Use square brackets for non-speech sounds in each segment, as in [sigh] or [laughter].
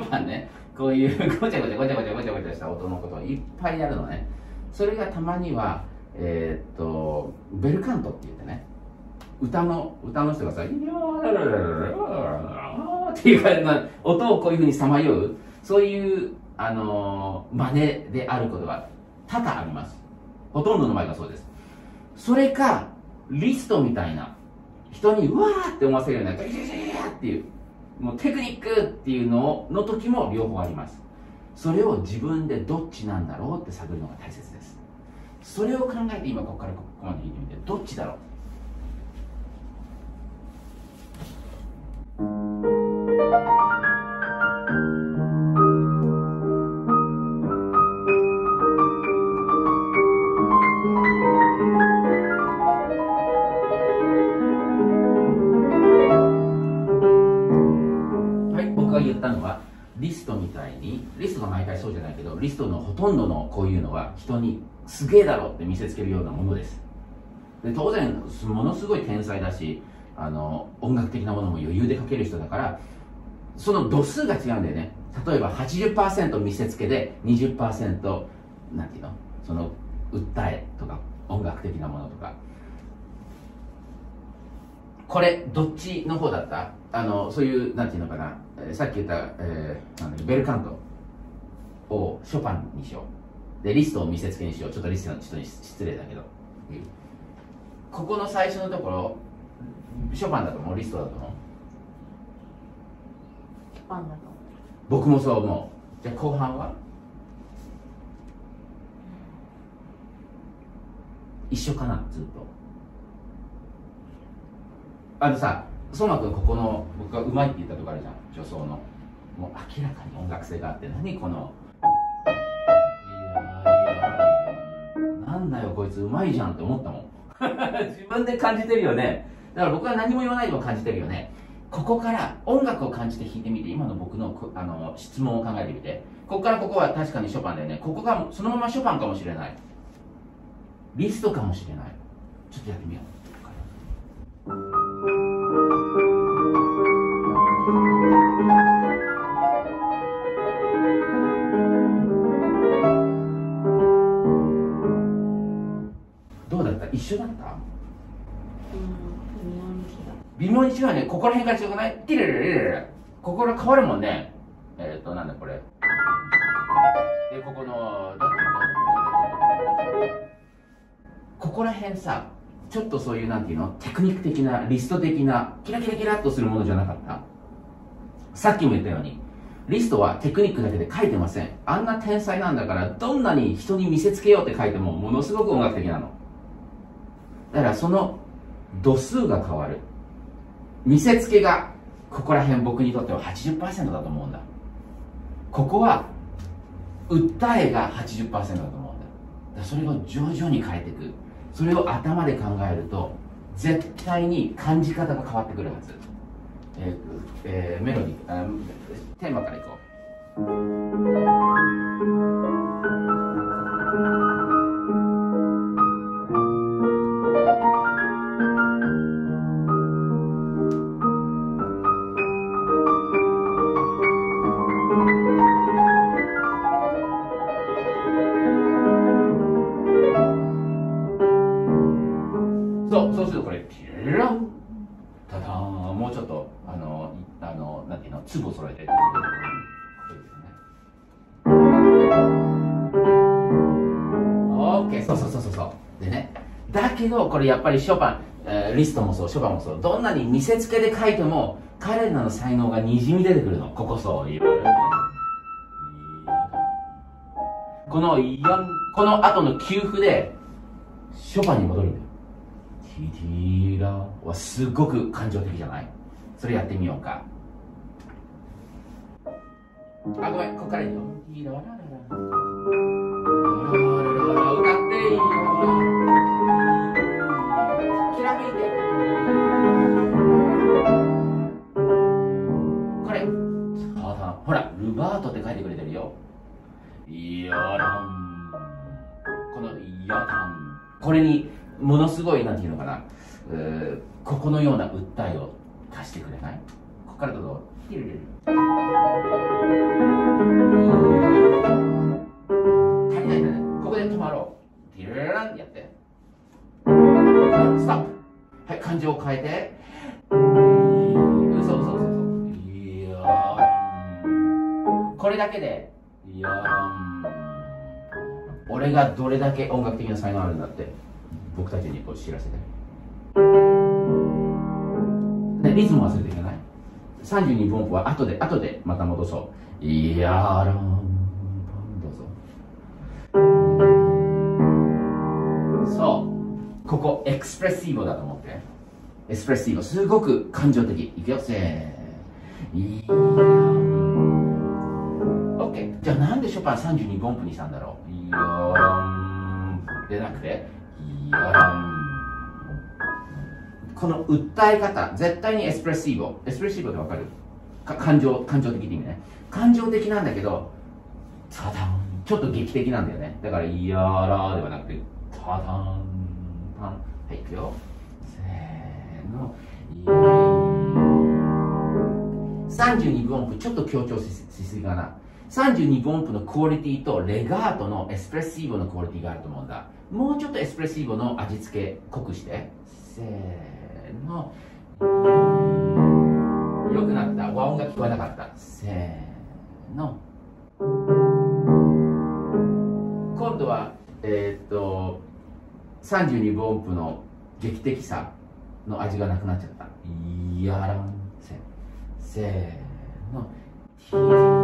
ショパンね。こういう [laughs] ごちゃごちゃごちゃごちゃごちゃごちゃした音のことをいっぱいやるのね。それがたまにはえー、っとベルカントって言ってね。歌の歌の人がさ「っていう感じの音をこういうふうにさまようそういうあの真似であることが多々ありますほとんどの場合がそうですそれかリストみたいな人にうわーって思わせるようなっていうもうテクニックっていうのの時も両方あります。それを自分でどっちなんだろうって探るのが大切です。それを考えて今ここからここまで聞いてみてどっちだろう？ほとんどのこういうのは人にすげえだろって見せつけるようなものです。で当然ものすごい天才だしあの音楽的なものも余裕で書ける人だからその度数が違うんだよね。例えば80%見せつけで20%なんていうの？その訴えとか音楽的なものとか。これどっちの方だった？あのそういうなんていうのかな、さっき言った、えー、なんベルカント。をショパンにしよう。でリストを見せつけにしよう。ちょっとリストの人に失礼だけど、うん、ここの最初のところショパンだと思う？リストだと思う？ショパンだと僕もそう思う。じゃあ後半は？一緒かな？ずっと。あのさ相馬君ここの僕がうまいって言ったとこあるじゃん。女装の。もう明らかに音楽性があって。何このなんだよこいつうまいじゃんって思ったもん。[laughs] 自分で感じてるよね。だから僕は何も言わないでも感じてるよね。ここから音楽を感じて弾いてみて今の僕のあの質問を考えてみて。ここからここは確かにショパンだよね。ここがそのままショパンかもしれない。リストかもしれない。ちょっとやってみよう。違うねここら辺から違くない。ティレレレレここら変わるもんね。えっ、ー、となんだこれ。でここのここら辺さちょっとそういうなんていうの？テクニック的なリスト的なキラキラキラっとするものじゃなかった？さっきも言ったようにリストはテクニックだけで書いてません。あんな天才なんだからどんなに人に見せつけようって書いてもものすごく音楽的なの。だからその度数が変わる。見せつけがここら辺僕にとっては80%だと思うんだ。ここは訴えが80%だと思うんだ。それを徐々に変えていく。それを頭で考えると絶対に感じ方が変わってくるはず、えーえー、メロディーテーマからいこう。けどこれやっぱりショパン、えー、リストもそうショパンもそう。どんなに見せつけで書いても彼らの才能がにじみ出てくるの。ここそういうこの4この後の給付でショパンに戻るんだよ。ティティーラはすごく感情的じゃない。それやってみようか。あ、ごめん、こっからいいよ。いいララララ。歌っていい。ルバートって書いてくれてるよ。いやらん。この、いやたん。これに、ものすごい、なんていうのかな、ここのような訴えを足してくれない？ここからどうぞ。ティルルル足りないねここで止まろうティルルルンってやってストップはい感情を変えてれだけで。いやー俺がどれだけ音楽的な才能あるんだって僕たちにこう知らせて。でリズム忘れていけない？32分音符は後で後でまた戻そう。いやーらんどうぞ。そう。ここエクスプレッシーボだと思って。エスプレッシーボすごく感情的。いくよ。せーいやー。ゃあなんでショパン32分音符にしたんだろう?いやーん。でなくていやーん。この訴え方絶対にエスプレッシーボエスプレッシーボってわかる？か感情感情的って意味ね。感情的なんだけどちょっと劇的なんだよね。だからいやーらーではなくてタダンパン。はいいくよ。せーの。32分音符ちょっと強調ししすぎかな。32分音符のクオリティとレガートのエスプレッシーボのクオリティがあると思うんだ。もうちょっとエスプレッシーボの味付け濃くして。せーの。よくなった。和音が聞こえなかった。せーの。今度はえー、っと32分音符の劇的さの味がなくなっちゃった。やらんせせーの。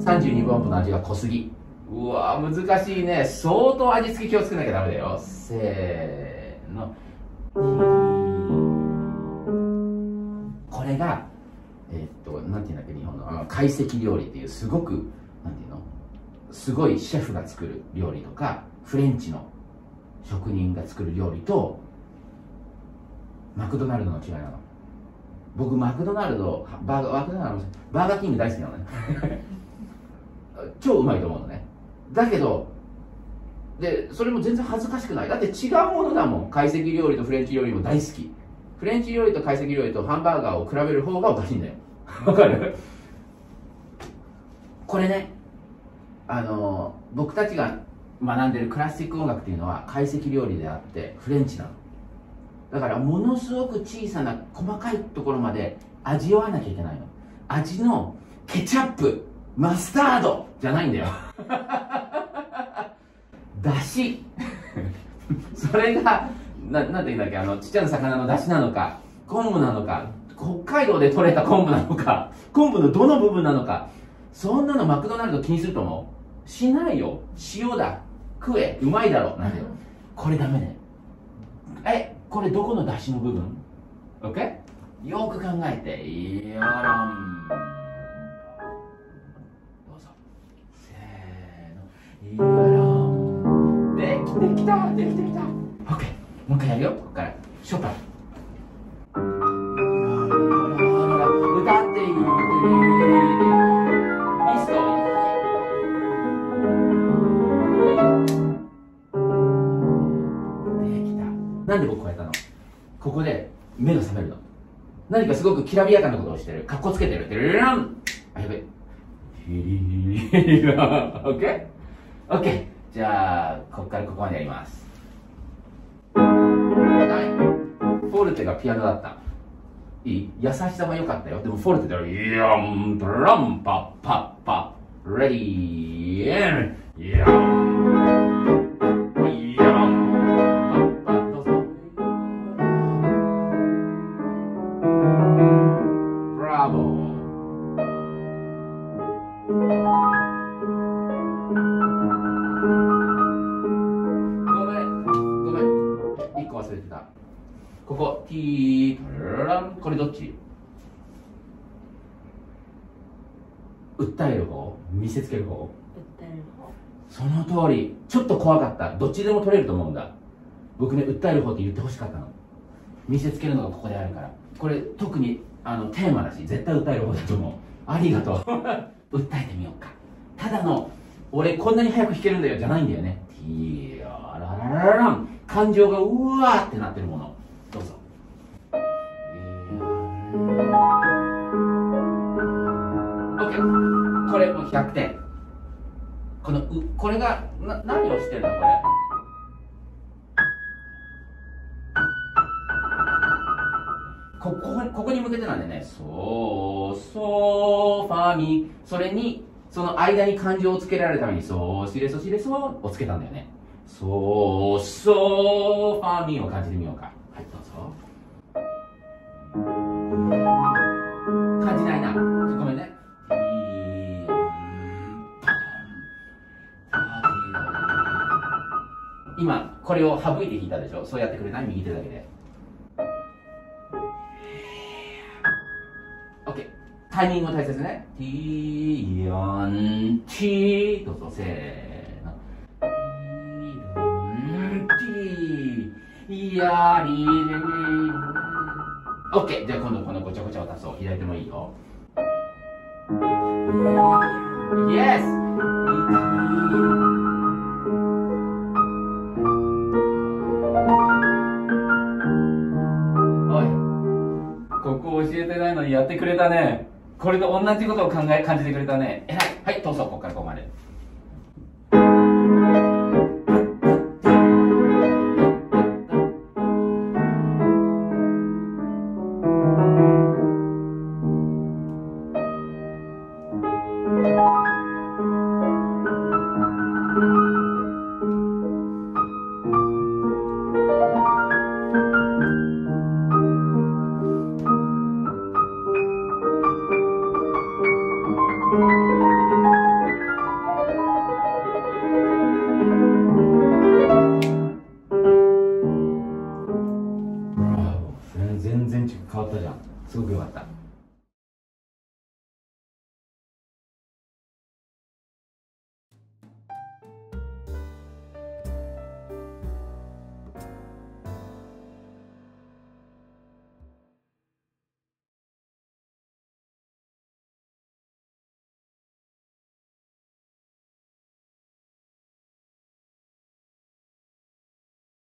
32分音符の味が濃すぎ。うわ難しいね。相当味付け気をつけなきゃダメだよ。せーの。これがえー、っとなんていうんだっけ日本のあの懐石料理っていうすごくなんていうの？すごいシェフが作る料理とかフレンチの職人が作る料理とマクドナルドの違いなの。僕マクドナルドバーガーマクドナルドバーガーキング大好きなのね超うまいと思うのね。だけどでそれも全然恥ずかしくない。だって違うものだもん。懐石料理とフレンチ料理も大好き。フレンチ料理と懐石料理とハンバーガーを比べる方がおかしいんだよ。わかる？これねあの僕たちが学んでるクラシック音楽っていうのは懐石料理であってフレンチなの。だからものすごく小さな細かいところまで味わわなきゃいけないの。味のケチャップマスタードじゃないんだよ。[laughs] だし。それがななんて言うんだっけ？あのちっちゃな魚のだしなのか昆布なのか北海道で採れた昆布なのか昆布のどの部分なのかそんなのマクドナルド気にすると思う。しないよ。塩だ。食え。うまいだろ。なんだよこれダメね。えこれどこの出汁の部分 ?OK? よく考えて。いやらんできてきた。OK もう一回やるよ。ここから。ショパン。歌っていいリストできた。なんで僕こうやったの？ここで目が覚めるの。何かすごくきらびやかなことをしてる。かっこつけてる。てるらん。あやべヒリリラオッケーオッケーじゃあここからここまでやりますフォルテがピアノだった。いい？優しさも良かったよ。でもフォルテだよヤントランパッパッパレディーエンヤン訴える方見せつける方。訴える方。その通りちょっと怖かった。どっちでも取れると思うんだ。僕ね訴える方って言ってほしかったの。見せつけるのがここであるから。これ特にあのテーマだし絶対訴える方だと思う。ありがとう。[laughs] 訴えてみようか。ただの俺こんなに早く弾けるんだよじゃないんだよね。ティーラララララン感情がうわーってなってるもの100点。このうこれがな何をしてるの？これ。ここここに向けてなんでね。ソーソーファミそれにその間に漢字をつけられるためにソーシレソシレソをつけたんだよね。ソーソーファミを感じてみようか。はいどうぞ。今これを省いて弾いたでしょ？そうやってくれない？右手だけで。OK タイミングも大切ね。T 4 T どうぞせーの。T 4 T やりれ OK じゃあ今度このごちゃごちゃを足そう左手もいいよ。Yes! にやってくれたね。これと同じことを考え感じてくれたね。えはい。はいどうぞここからここまで。った。